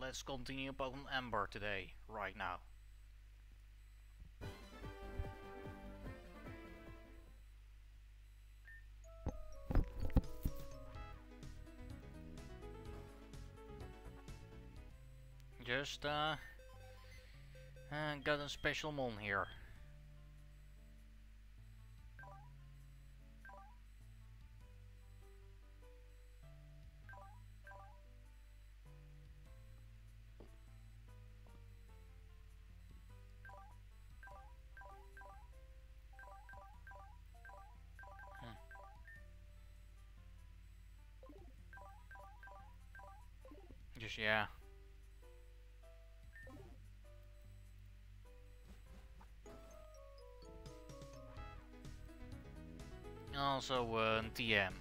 Let's continue Pokemon Amber today, right now. Just uh, uh got a special mon here. Yeah. Also uh, TM.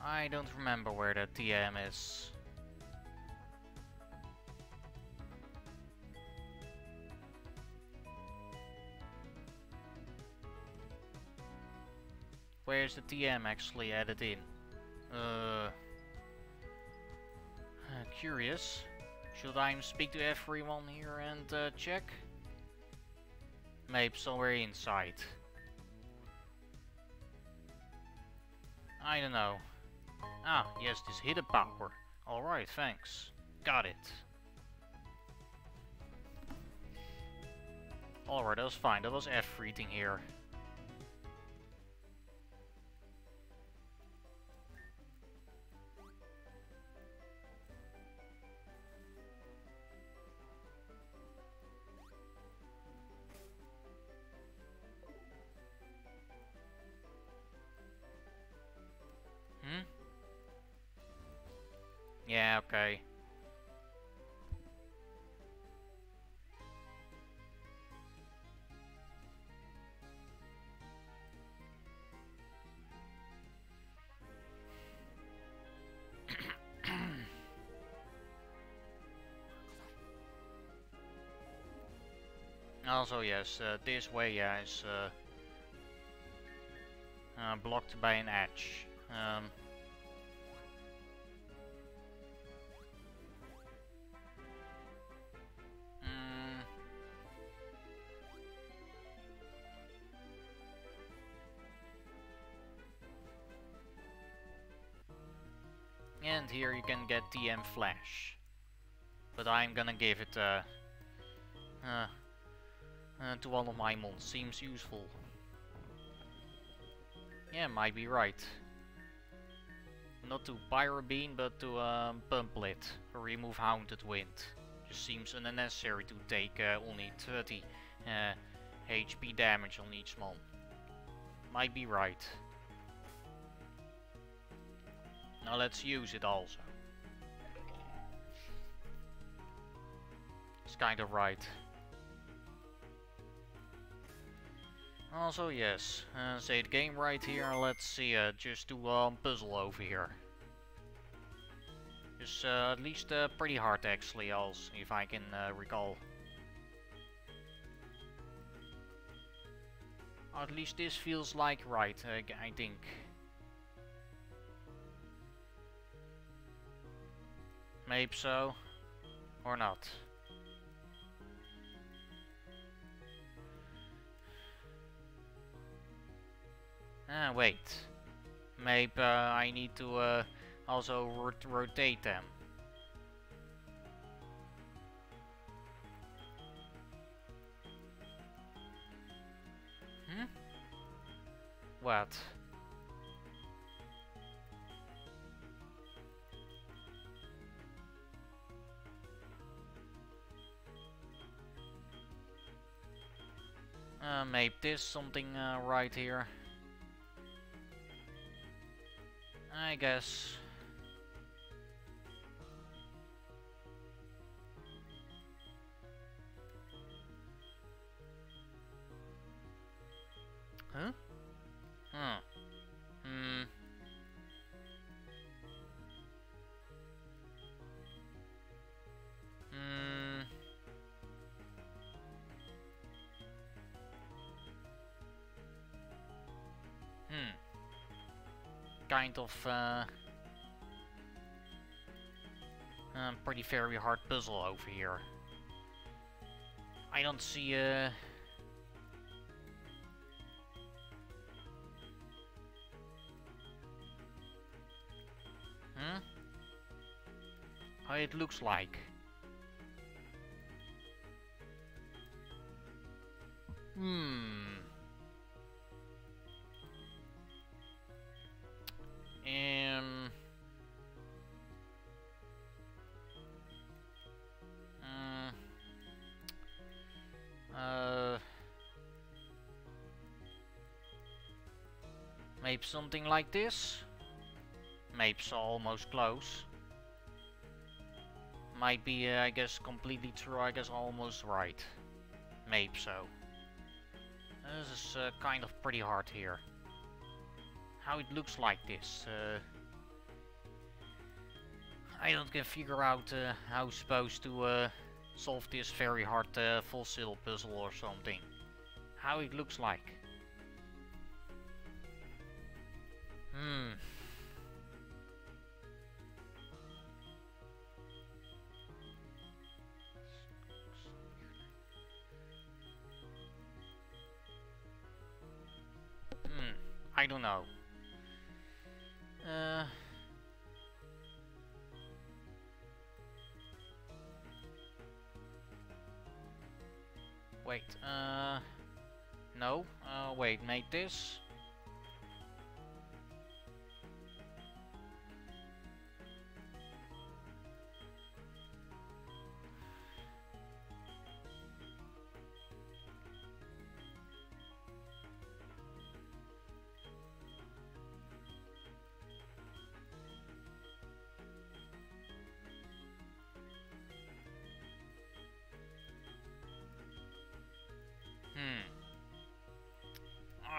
I don't remember where the TM is. Where's the TM actually added in? Uh, curious. Should I speak to everyone here and uh, check? Maybe somewhere inside. I don't know. Ah, yes, this hidden power. Alright, thanks. Got it. Alright, that was fine. That was everything here. Also, yes, uh, this way yeah, is uh, uh, blocked by an edge. Um, And here you can get TM Flash. But I'm gonna give it uh, uh, uh, to one of my mons. Seems useful. Yeah, might be right. Not to Pyrobeam, but to um, Pumplet. Remove Haunted Wind. Just seems unnecessary to take uh, only 30 uh, HP damage on each mon. Might be right. Now let's use it also. It's kind of right. Also, yes, uh, say the game right here, let's see, uh, just do a um, puzzle over here. Just uh, at least uh, pretty hard actually, also, if I can uh, recall. At least this feels like right, I think. Maybe so. Or not. Ah, wait. Maybe uh, I need to uh, also rot rotate them. Hmm? What? Uh, maybe there's something uh, right here. I guess. Kind of uh, um, pretty very hard puzzle over here. I don't see. Uh, hmm? How it looks like. Hmm. Something like this. Maybe almost close. Might be, uh, I guess, completely true. I guess almost right. Maybe so. This is uh, kind of pretty hard here. How it looks like this. Uh, I don't can figure out uh, how supposed to uh, solve this very hard uh, fossil puzzle or something. How it looks like. I don't know. Uh... Wait, uh... No, uh, wait, make this.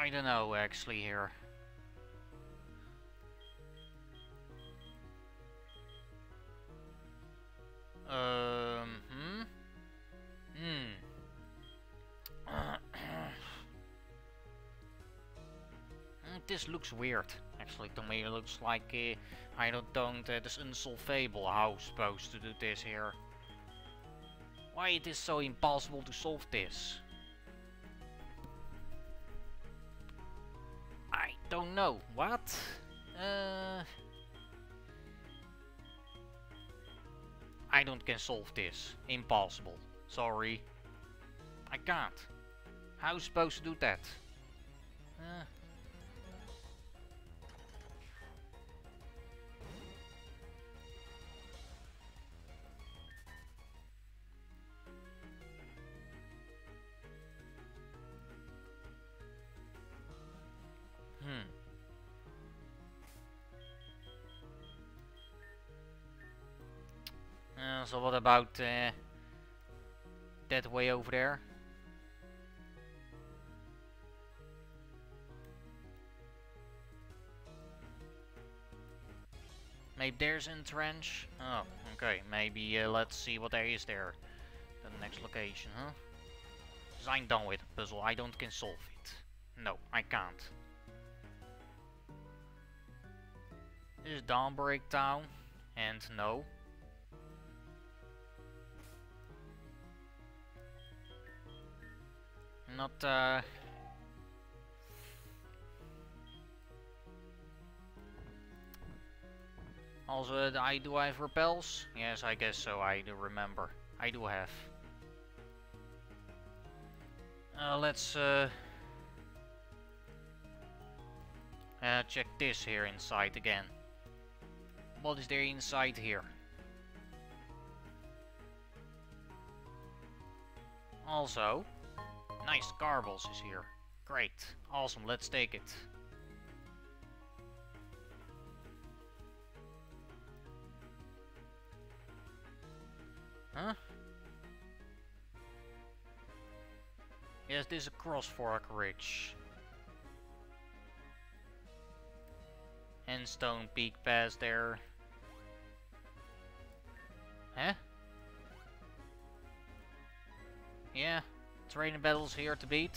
I don't know actually here. Um, hmm? Hmm. Hmm, this looks weird. Actually, to me it looks like uh, I don't don't uh, this unsolvable how supposed to do this here. Why it is so impossible to solve this? Don't know. What? Uh, I don't can solve this. Impossible. Sorry. I can't. How supposed to do that? Uh, so what about uh, that way over there? Maybe there's a trench. Oh, okay. Maybe uh, let's see what there is there. The next location, huh? I'm done with the puzzle. I don't can solve it. No, I can't. This is dawn breakdown. And no. Not uh Also, I do have repels? Yes, I guess so. I do remember. I do have. Uh, let's uh, uh, check this here inside again. What is there inside here? Also, nice garbles is here. Great. Awesome, let's take it. Huh? Yes, this is a cross fork ridge. And Stone Peak Pass there. Huh? Yeah, Terrain battles here to beat.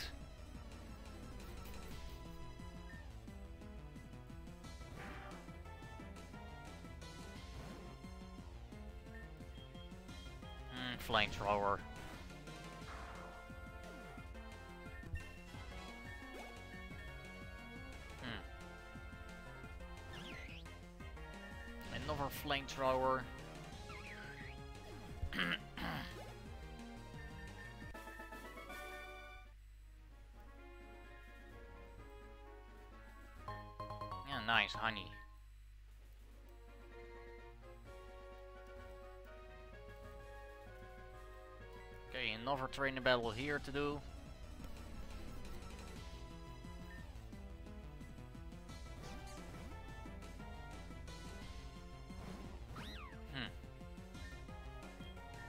Mm, flamethrower. Hmm. Another Another flamethrower. Honey. Okay, another training battle here to do. Hmm.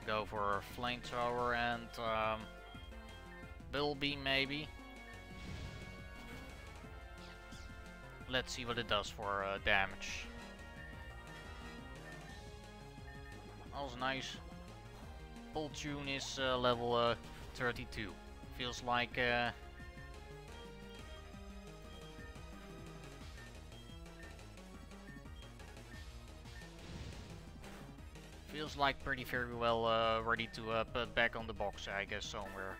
Go for a flamethrower and um, Bill Beam maybe. Let's see what it does for uh, damage. That was nice. Pull tune is uh, level uh, 32. Feels like uh, feels like pretty very well uh, ready to uh, put back on the box, I guess somewhere.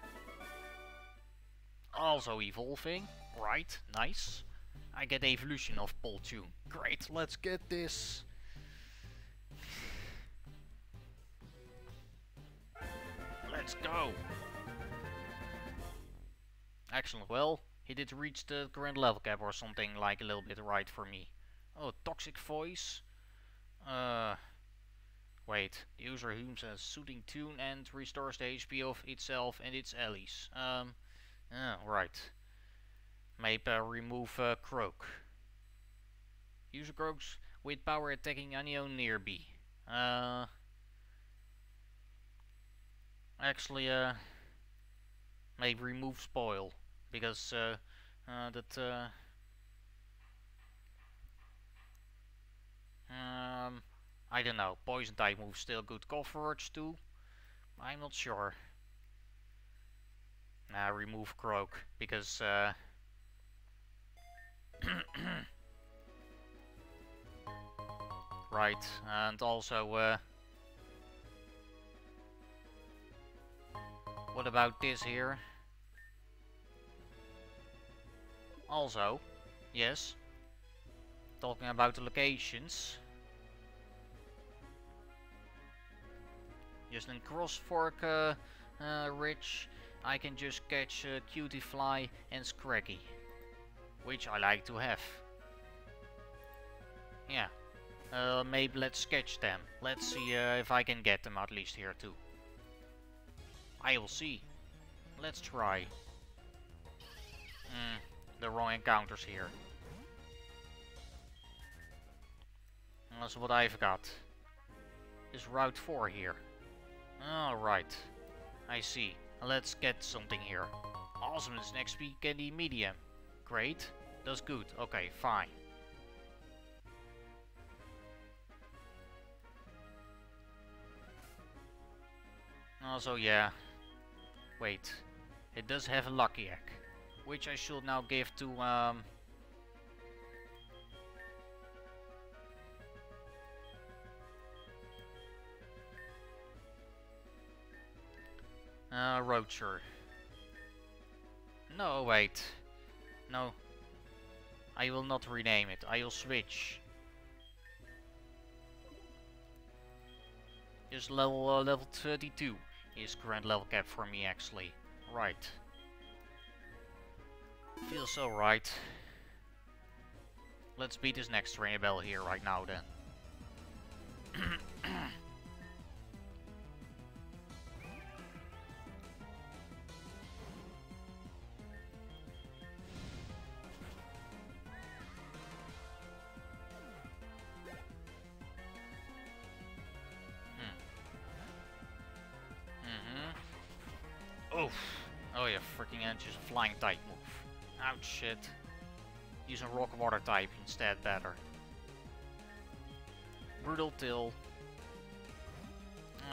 Also evolving, right? Nice. I get evolution of Pull Tune. Great, let's get this. Let's go! Excellent, well, he did reach the current level cap or something like a little bit right for me. Oh, toxic voice. Uh, wait, the user hums a soothing tune and restores the HP of itself and its allies. Um, uh, right. Maybe remove uh, Croak. Use Croaks with power attacking unknown nearby. Uh, actually uh, maybe remove spoil because uh, uh, that uh, um, I don't know poison type moves still good coverage too I'm not sure now nah, remove croak because uh, right and also uh, What about this here? Also, yes, talking about the locations. Just in Cross Fork uh, uh, Ridge, I can just catch uh, Cutiefly and Scraggy, which I like to have. Yeah, uh, maybe let's sketch them. Let's see uh, if I can get them at least here too. I will see. Let's try. Hmm, the wrong encounters here. That's what I've got. Is Route 4 here? Alright. I see. Let's get something here. Awesomeness next week candy medium. Great. That's good. Okay, fine. Also, yeah, Wait, it does have a lucky egg, which I should now give to um, uh, Roacher. No, wait. No. I will not rename it. I will switch. Just level uh, level 32 is current level cap for me actually. Right. Feels so right. Let's beat this next train bell here right now then. edge is a flying type move. Ouch shit. Using rock water type instead better. Brutal Till.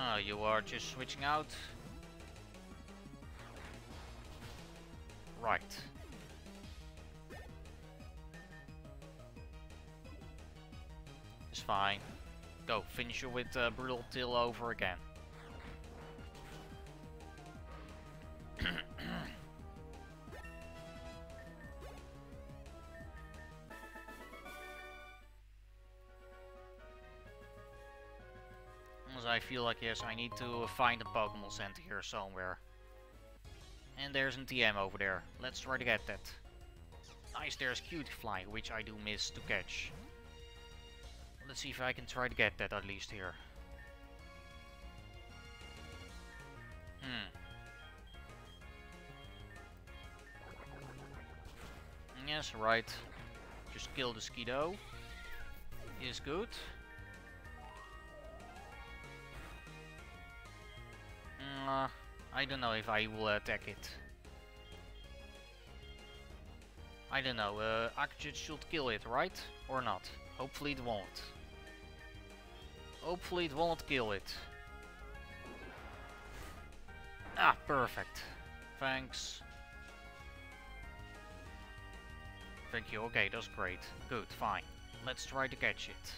Oh, you are just switching out. Right. It's fine. Go, finish it with uh, Brutal Till over again. Feel like, yes, I need to find a Pokemon Center here somewhere. And there's an TM over there. Let's try to get that. Nice, there's Cutiefly, which I do miss to catch. Let's see if I can try to get that at least here. Hmm. Yes, right. Just kill the Skiddo. Is good. I don't know if I will attack it. I don't know, uh, Aqua Jet should kill it, right? Or not? Hopefully it won't. Hopefully it won't kill it. Ah, perfect. Thanks. Thank you, okay, that's great. Good, fine. Let's try to catch it.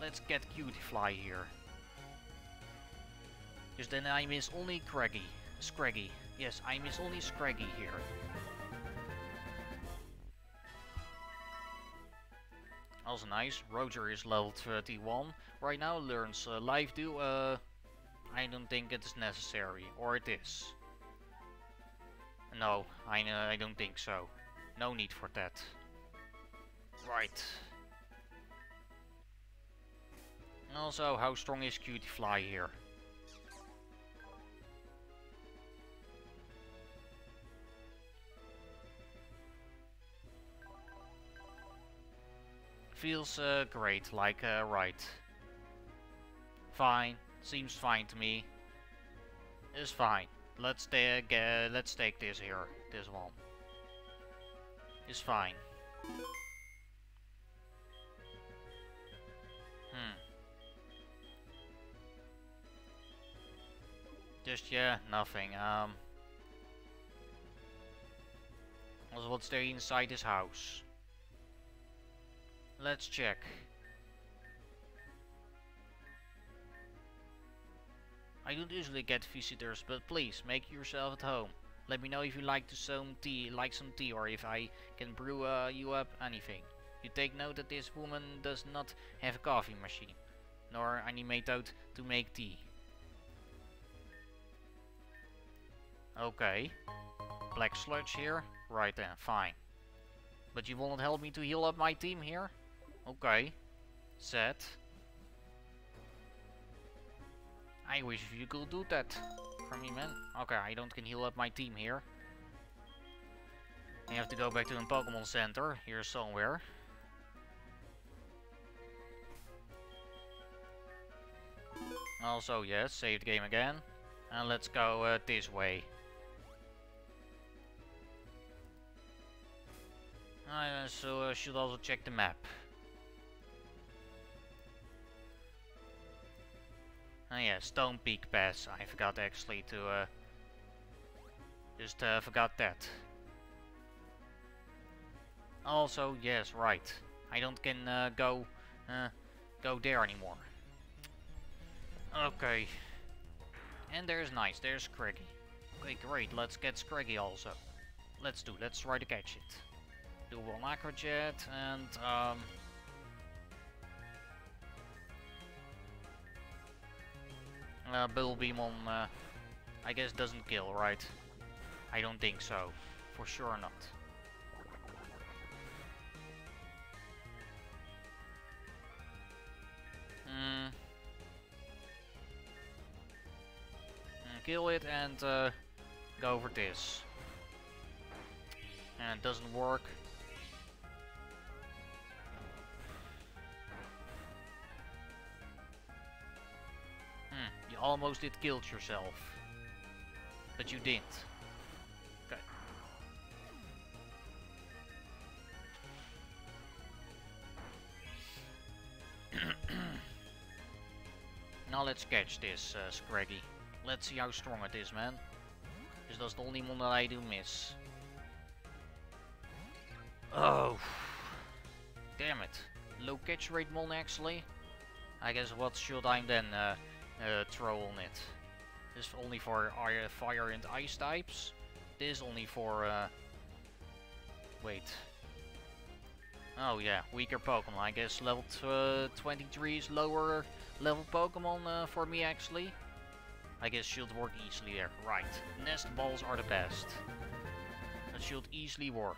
Let's get Cutiefly here. Because then I miss only Scraggy. Scraggy. Yes, I miss only Scraggy here. Also nice. Roger is level 31. Right now learns uh, Life Do. Uh, I don't think it is necessary. Or it is. No, I, uh, I don't think so. No need for that. Right. Also, how strong is Cutiefly here? Feels uh, great, like, uh, right. Fine. Seems fine to me. It's fine. Let's take, uh, let's take this here. This one. It's fine. Hmm. Just, yeah, nothing. Um. what's there inside this house? Let's check. I don't usually get visitors, but please, make yourself at home. Let me know if you like to some tea, like some tea, or if I can brew uh, you up anything. You take note that this woman does not have a coffee machine, nor any method to make tea. Okay. Black sludge here? Right then, fine. But you won't help me to heal up my team here? Okay. Set. I wish you could do that for me, man. Okay, I don't can heal up my team here. I have to go back to the Pokemon Center here somewhere. Also, yes, save the game again. And let's go uh, this way. Uh, so I uh, should also check the map. Oh yeah, Stone Peak Pass. I forgot actually to, uh, just uh, forgot that. Also, yes, right. I don't can uh, go, uh, go there anymore. Okay. And there's nice, there's Scraggy. Okay, great, let's get Scraggy also. Let's do, let's try to catch it. Do one Aqua Jet and, um, Uh, Bill Beamon, uh, I guess doesn't kill, right? I don't think so. For sure not. Mm. Kill it and uh, go for this. And it doesn't work. Almost did killed yourself. But you didn't. Okay. now let's catch this, uh, Scraggy. Let's see how strong it is, man. Because that's the only one that I do miss. Oh. Damn it. Low catch rate mon actually. I guess what should I then uh, uh, throw on it. This is only for fire and ice types. This is only for... Uh, wait. Oh yeah, weaker Pokemon. I guess level uh, 23 is lower level Pokemon uh, for me actually. I guess shield work easily there. Right, nest balls are the best. That should easily work.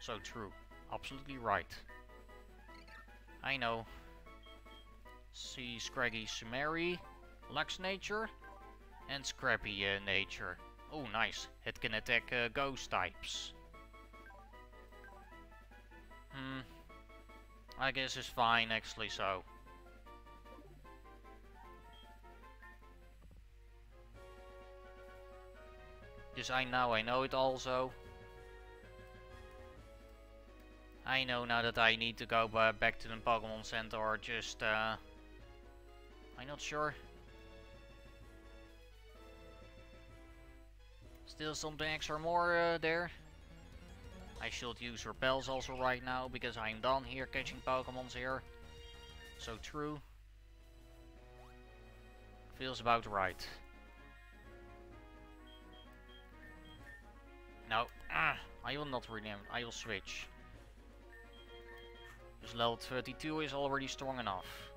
So true. Absolutely right. I know. See Scraggy Sumeri, Lux Nature, and Scrappy uh, Nature. Oh nice, it can attack uh, ghost types. Hmm, I guess it's fine actually so. Because I know, I know it also. I know now that I need to go back to the Pokemon Center or just, uh... I'm not sure. Still some something extra more uh, there. I should use repels also right now because I'm done here catching Pokemons here. So true. Feels about right. No, ah, I will not rename. I will switch. This level 32 is already strong enough.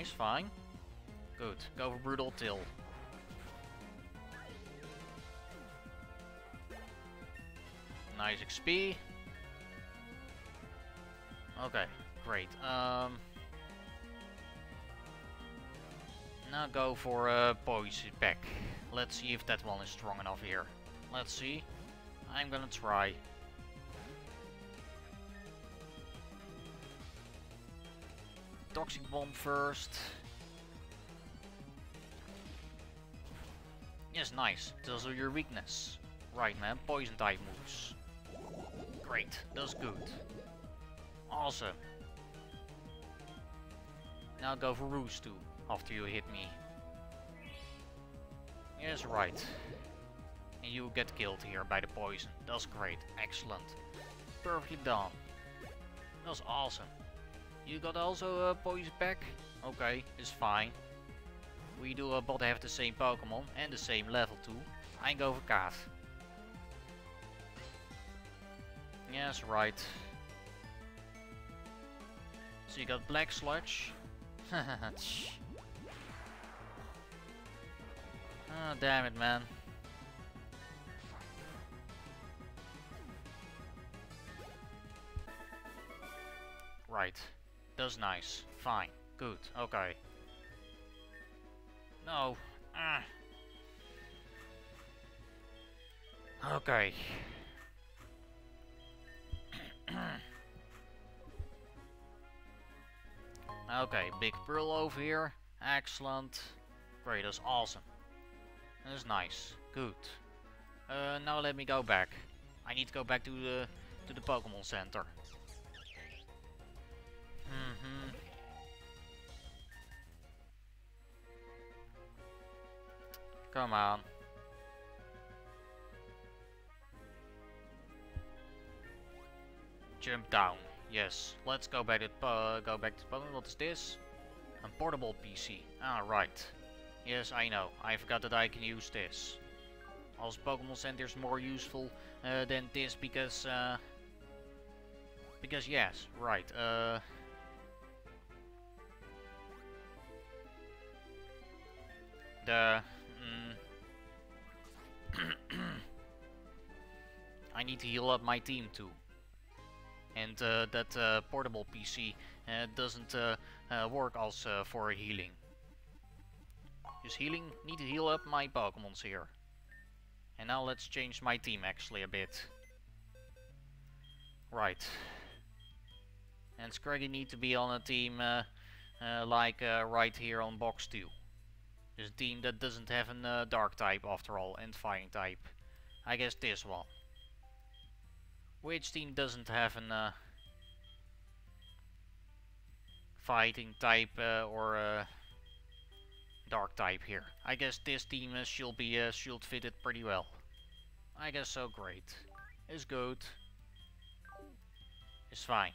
Nice, fine. Good, go for Brutal Till. Nice XP. Okay, great. Um, now go for a poison pack. Let's see if that one is strong enough here. Let's see. I'm gonna try. Toxic bomb first. Yes, nice. Those are your weakness. Right, man. Poison type moves. Great. That's good. Awesome. Now go for Roost too, after you hit me. Yes, right. And you get killed here by the poison. That's great. Excellent. Perfectly done. That's awesome. You got also a poison pack? Okay, it's fine. We do uh, both have the same Pokemon and the same level too. I go for Kath. Yes, right. So you got Black Sludge. ah, damn it, man. That's nice. Fine. Good. Okay. No. Ah. Okay. Okay, big pearl over here. Excellent. Great, that's awesome. That's nice. Good. Uh, now let me go back. I need to go back to the to the Pokemon Center. Come on. Jump down. Yes, let's go back to uh, go back to Pokemon. What is this? A portable PC. Ah, right. Yes, I know. I forgot that I can use this. Also, Pokemon Center is more useful uh, than this because uh, because yes, right. Uh, the I need to heal up my team too and uh, that uh, portable PC uh, doesn't work also for healing. Just healing, need to heal up my Pokemons here. And now let's change my team actually a bit. Right. And Scraggy need to be on a team uh, uh, like uh, right here on box 2. This team that doesn't have a dark type after all and fighting type. I guess this one. Which team doesn't have an uh, fighting type uh, or a dark type here? I guess this team uh, should be uh, fit it pretty well. I guess so. Great. It's good. It's fine.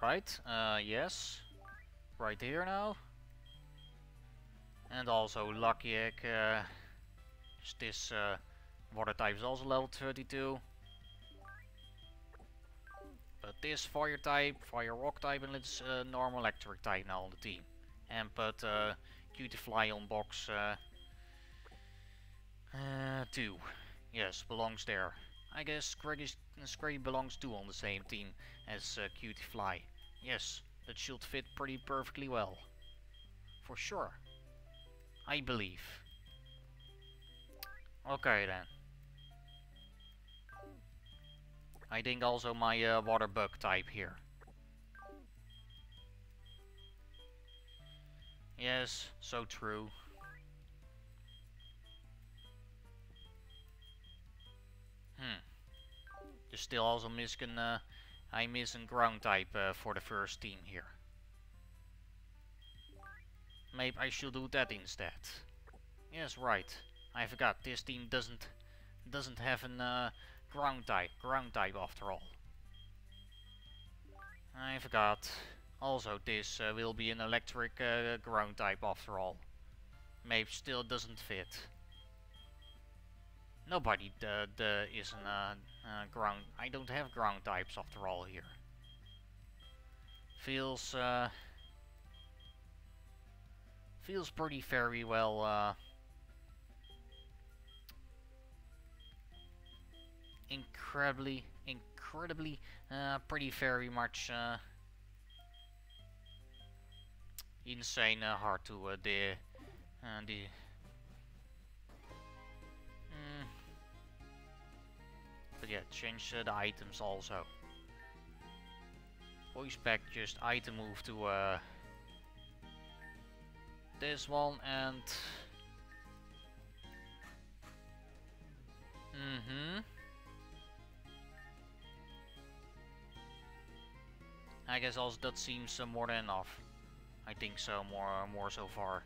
Right, uh, yes. Right here now. And also Lucky Egg, uh, this uh, water type is also level 32. But this fire type, fire rock type and it's uh, normal electric type now on the team. And put uh, Cutiefly on box uh, uh, 2. Yes, belongs there. I guess Scraggy belongs too on the same team as uh, Cutiefly. Yes, that should fit pretty perfectly well. For sure. I believe. Okay then. I think also my uh, water bug type here. Yes, so true. Hmm. Just still also missing, uh, I'm missing ground type uh, for the first team here. Maybe I should do that instead. Yes, right. I forgot. This team doesn't doesn't have an uh, ground type. Ground type after all. I forgot. Also, this uh, will be an electric uh, ground type after all. Maybe still doesn't fit. Nobody the the is an uh, uh, ground. I don't have ground types after all here. Feels uh, feels pretty very well. Uh, incredibly, incredibly, uh, pretty very much uh, insane uh, hard to uh, the uh, the mm, but yeah change uh, the items also voice back just item move to uh this one and mm-hmm I guess also that seems uh, more than enough I think so, more, more so far.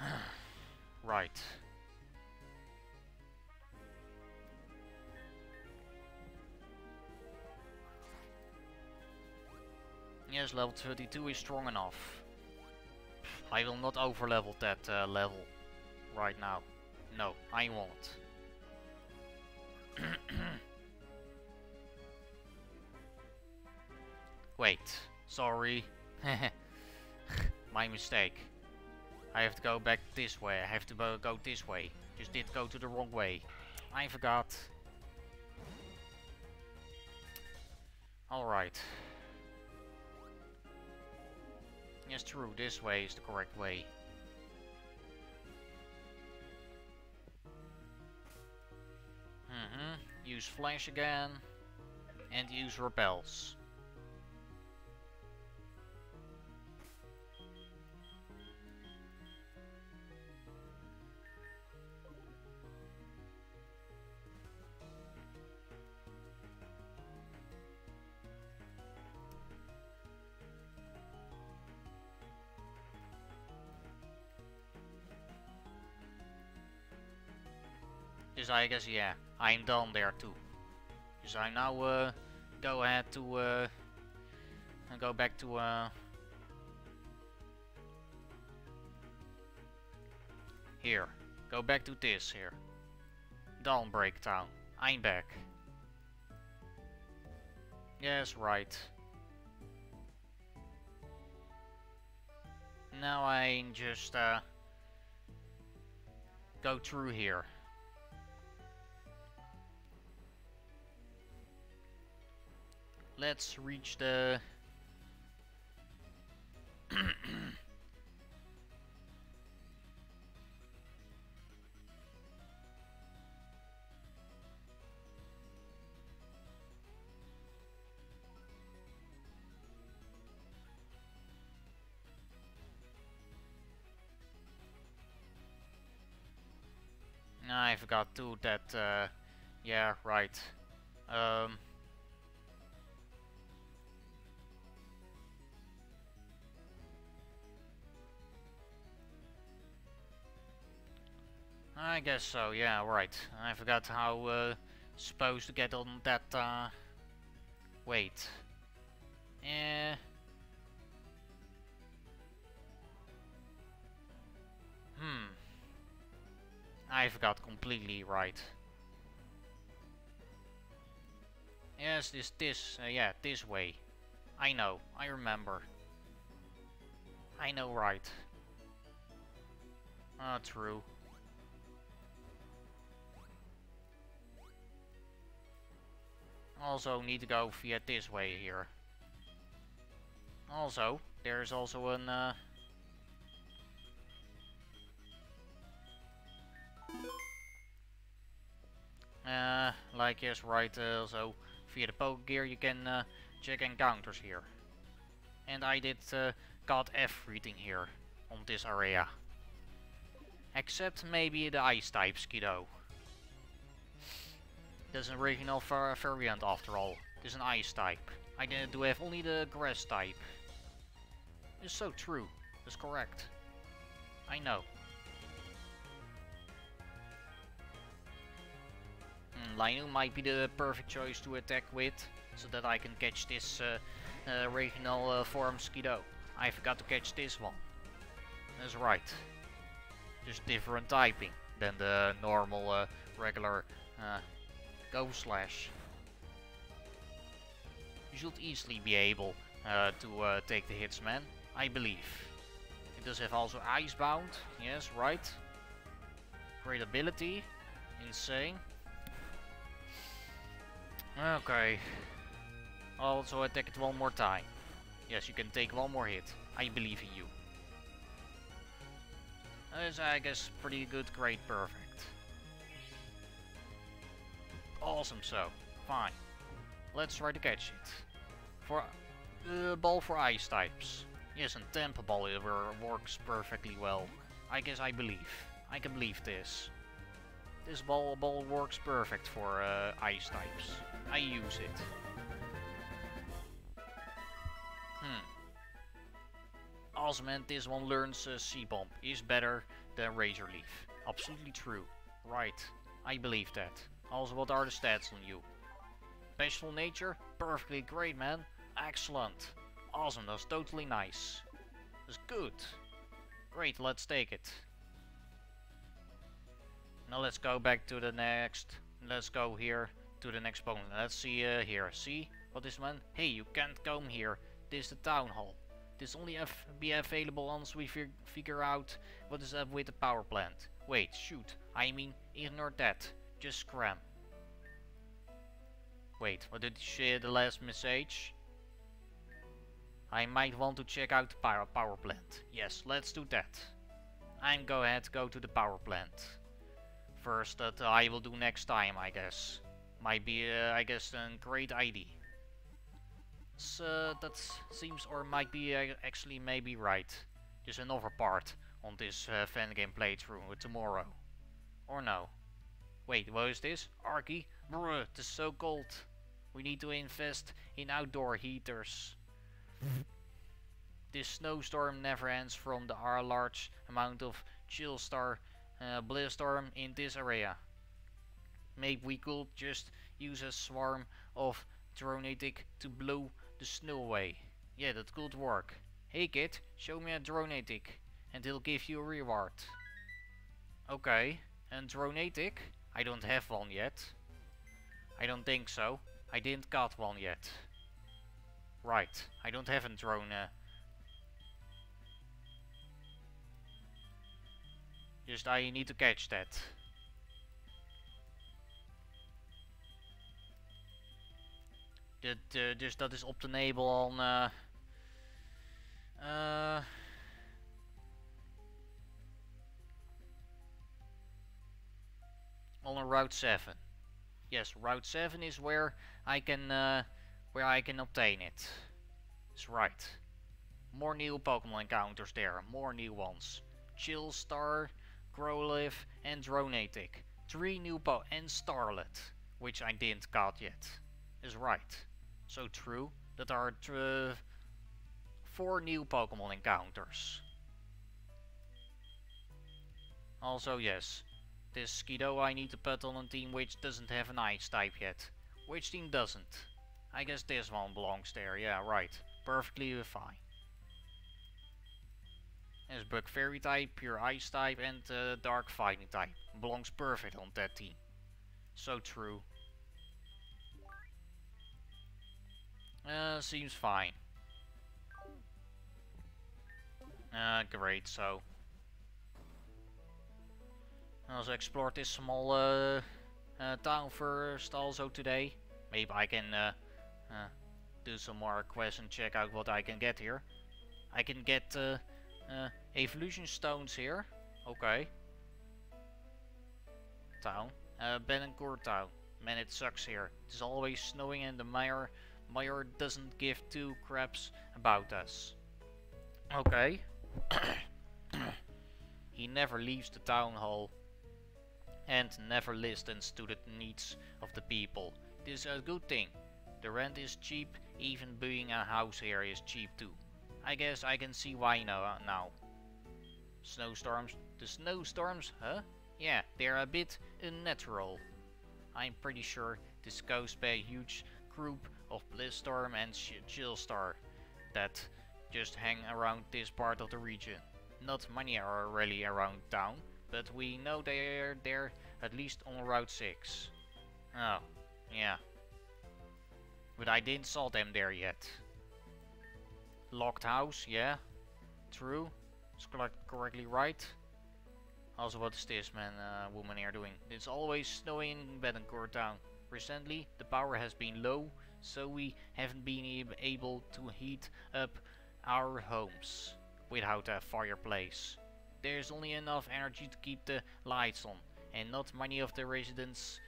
right. Level 32 is strong enough. I will not overlevel that uh, level right now. No, I won't. Wait, sorry. My mistake. I have to go back this way. I have to go this way. Just did go to the wrong way. I forgot. Alright. Yes, true. This way is the correct way. Mm -hmm. Use flash again. And use repels. Because I guess, yeah, I'm done there too. Because I now uh, go ahead to uh, go back to uh, here. Go back to this here. Dawn Breakdown. I'm back. Yes, right. Now I just uh, go through here. Let's reach the... I forgot to that, uh, yeah, right. Um, I guess so, yeah, right. I forgot how uh, supposed to get on that, uh... Wait. Eh... Hmm. I forgot completely right. Yes, this, this, uh, yeah, this way. I know, I remember. I know right. Ah, true. Also need to go via this way here. Also, there's also an uh, uh, like yes, right. Uh, so via the poke gear you can uh, check encounters here, and I did uh, got everything here on this area, except maybe the ice type Skiddo. There's an original var variant after all. There's an ice type. I didn't do have only the grass type. It's so true. It's correct. I know. Mm, Linu might be the perfect choice to attack with, so that I can catch this uh, uh, regional uh, form Skiddo. I forgot to catch this one. That's right. Just different typing than the normal uh, regular uh, Go Slash. You should easily be able uh, to uh, take the hits, man. I believe. It does have also Icebound. Yes, right. Great ability. Insane. Okay. Also attack it one more time. Yes, you can take one more hit. I believe in you. That is, I guess, pretty good, great, perfect. Awesome so. Fine. Let's try to catch it. For uh, ball for ice types. Yes, and Tempo Ball works perfectly well. I guess I believe. I can believe this. This ball ball works perfect for uh, ice types. I use it. Hmm. Awesome, and this one learns uh, Seed Bomb is better than Razor Leaf. Absolutely true. Right. I believe that. Also, what are the stats on you? Special nature? Perfectly great, man. Excellent. Awesome, that's totally nice. That's good. Great, let's take it. Now let's go back to the next. Let's go here to the next opponent. Let's see uh, here. See? What is man? Hey, you can't come here. This is the town hall. This only be available once we figure out what is up with the power plant. Wait, shoot. I mean, ignore that. Just scram. Wait, what did she the last message? I might want to check out the power, power plant. Yes, let's do that. I'm go ahead go to the power plant. First that uh, I will do next time, I guess. Might be, uh, I guess, a great idea. So that seems or might be uh, actually maybe right. Just another part on this uh, fan game playthrough tomorrow. Or no. Wait, what is this? Arky? Bruh, it is so cold. We need to invest in outdoor heaters. this snowstorm never ends from the large amount of Chillstar uh, blizzstorm in this area. Maybe we could just use a swarm of Dronetic to blow the snow away. Yeah, that could work. Hey kid, show me a Dronetic and he'll give you a reward. Okay, and Dronetic? I don't have one yet. I don't think so. I didn't got one yet. Right, I don't have a drone. Uh, just I need to catch that. Dat, uh, dus dat is al... Uh, uh, on Route 7. Yes, Route 7 is where I can uh, where I can obtain it. That's right. More new Pokemon encounters there, more new ones. Chillstar, Growlithe and Dronatic. Three new po and Starlet, which I didn't got yet. Is right. So true that are uh, four new Pokemon encounters. Also yes, this Skiddo I need to put on a team which doesn't have an ice type yet. Which team doesn't? I guess this one belongs there, yeah right. Perfectly fine. There's Bug Fairy type, Pure Ice type and uh, Dark Fighting type. Belongs perfect on that team. So true. Uh, seems fine. Uh, great, so also explore this small uh, uh, town first also today. Maybe I can uh, do some more quests and check out what I can get here. I can get evolution stones here. Okay. Town. Uh, town. Man, it sucks here. It's always snowing and the mayor, mayor doesn't give two craps about us. Okay. he never leaves the town hall and never listens to the needs of the people. This is a good thing. The rent is cheap, even being a house here is cheap too. I guess I can see why now. Now. Snowstorms? The snowstorms, huh? Yeah, they're a bit unnatural. I'm pretty sure this goes by a huge group of Blizzstorm and Chillstar that just hang around this part of the region. Not many are really around town, but we know they're there at least on Route 6. Oh, yeah. But I didn't saw them there yet. Locked house, yeah. True. It's correctly right. Also, what is this man, uh, woman here doing? It's always snowing in Bettencourt town. Recently, the power has been low, so we haven't been able to heat up our homes without a fireplace there's only enough energy to keep the lights on. And not many of the residents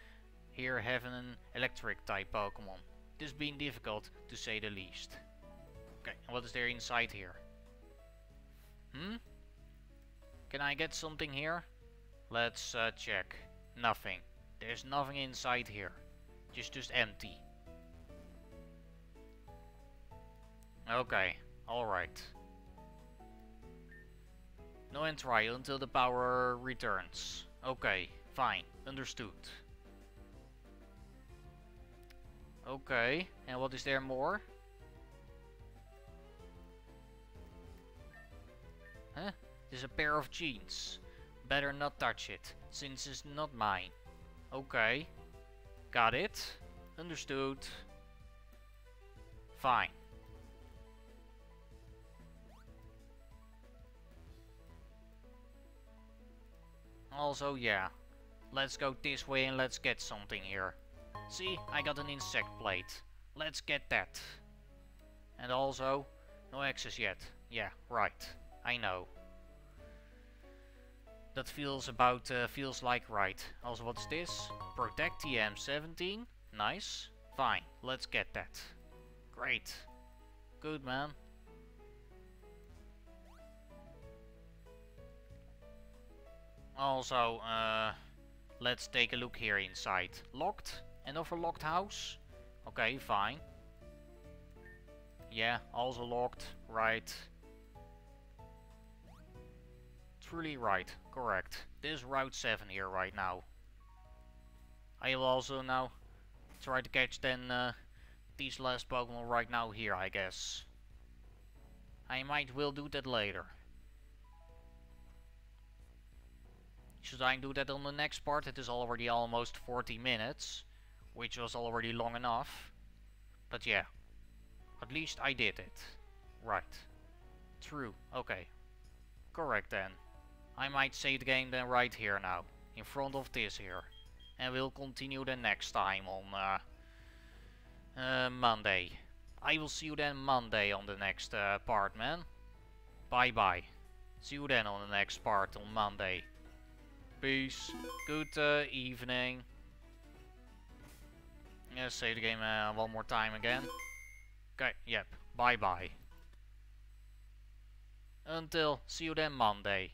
here have an electric type Pokemon. This being difficult to say the least. Okay, what is there inside here? Hmm? Can I get something here? Let's uh, check. Nothing. There's nothing inside here. Just just empty. Okay, alright. No entry until the power returns. Okay, fine, understood. Okay, and what is there more? Huh? There's a pair of jeans. Better not touch it, since it's not mine. Okay. Got it. Understood. Fine. Also, yeah. Let's go this way and let's get something here. See, I got an insect plate. Let's get that. And also, no access yet. Yeah, right. I know. That feels about, uh, feels like right. Also, what's this? Protect TM17. Nice. Fine, let's get that. Great. Good, man. Also, uh, let's take a look here inside. Locked? Another locked house? Okay, fine. Yeah, also locked. Right. Truly right. Correct. This Route 7 here right now. I will also now try to catch then uh, these last Pokemon right now here, I guess. I might will do that later. Should I do that on the next part? It is already almost 40 minutes, which was already long enough. But yeah, at least I did it. Right. True, okay. Correct then. I might save the game then right here now, in front of this here. And we'll continue the next time on uh, uh, Monday. I will see you then Monday on the next uh, part, man. Bye bye. See you then on the next part on Monday. Peace. Good uh, evening. Yeah, save the game uh, one more time again. Okay, yep. Bye bye. Until, see you then Monday.